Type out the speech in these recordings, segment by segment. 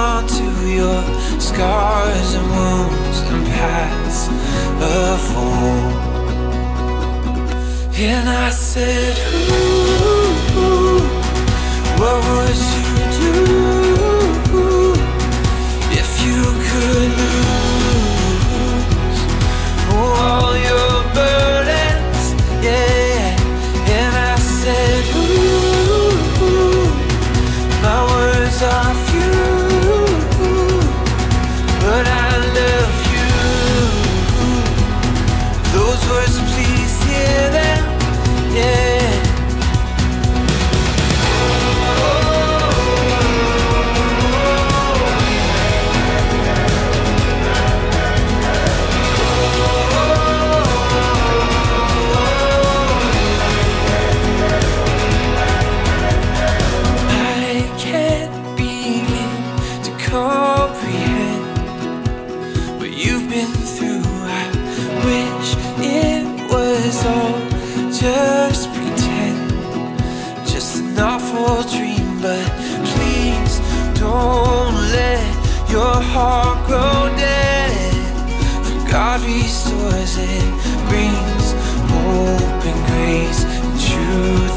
on to your scars and wounds and paths of old. And I said, Ooh, what was restores, it brings hope and grace. And truth.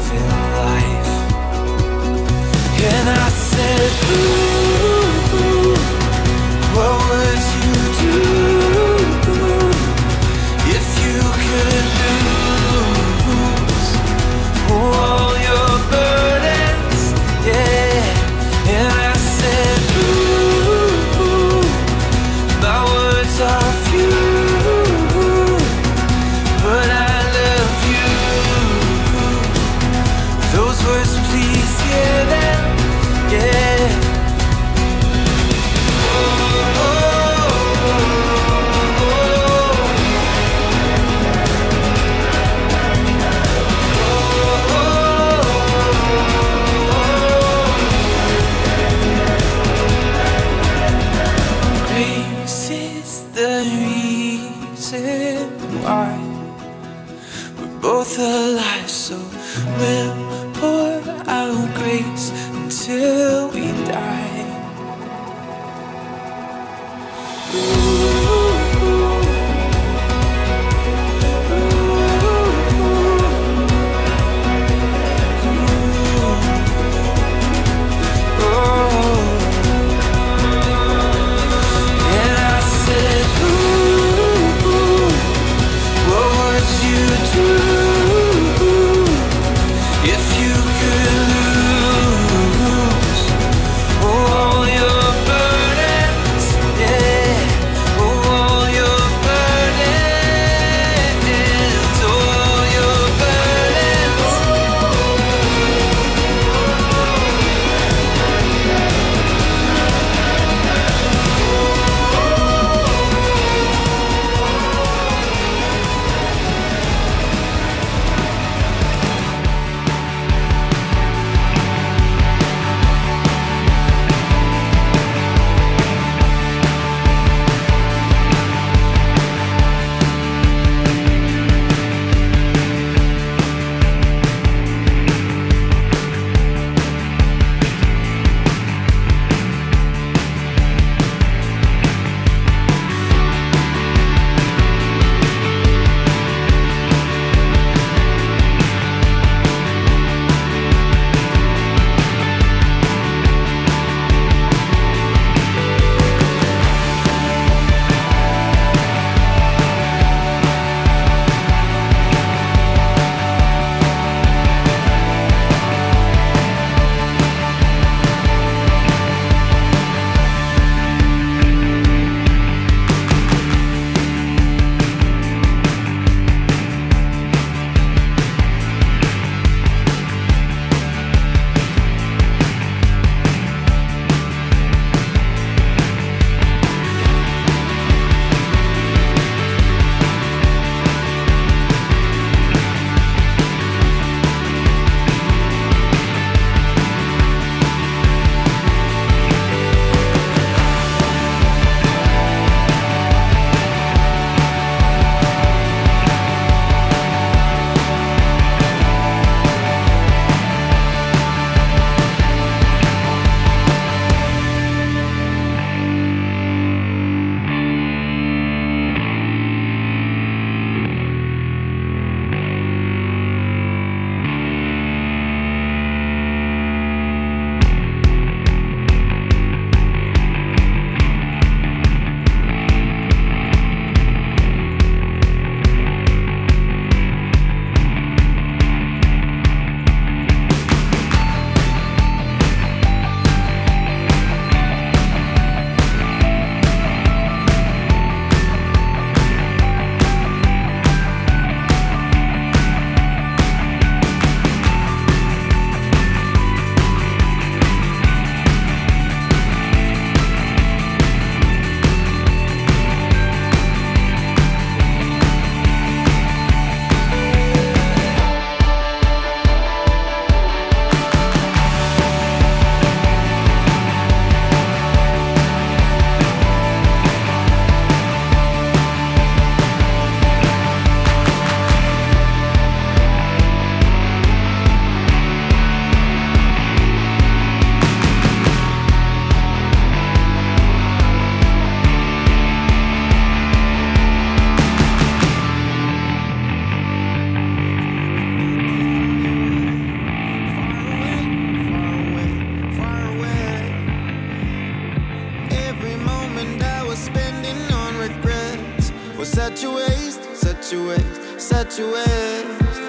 your waist, set your waist.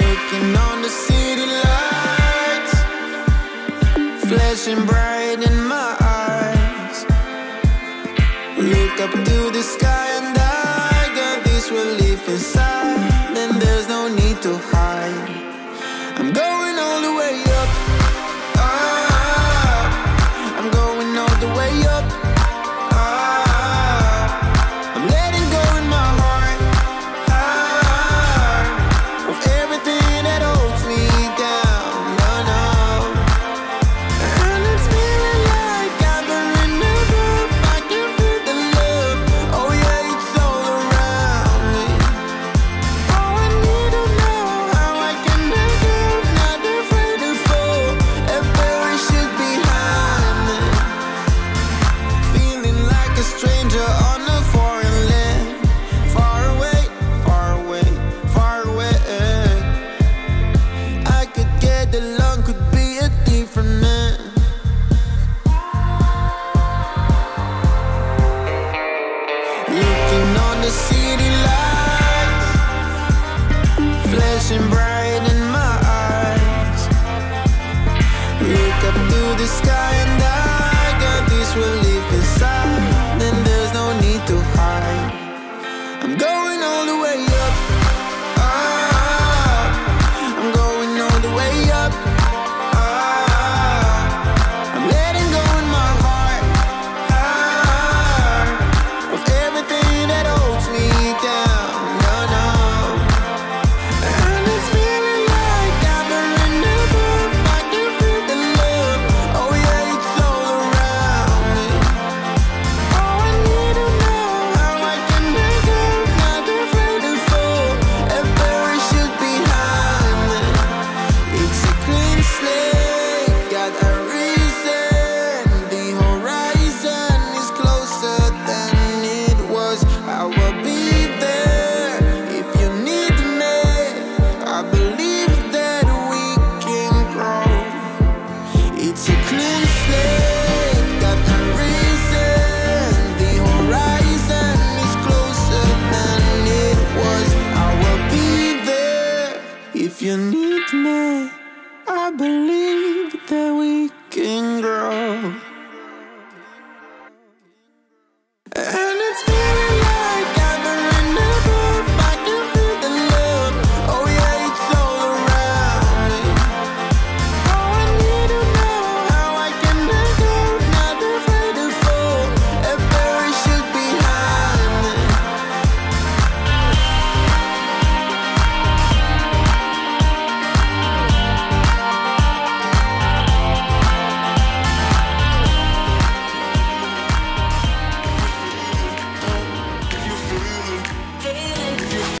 Looking on the city lights, flashing bright in my eyes. Look up to the sky and I got this relief inside. sky and I got this relief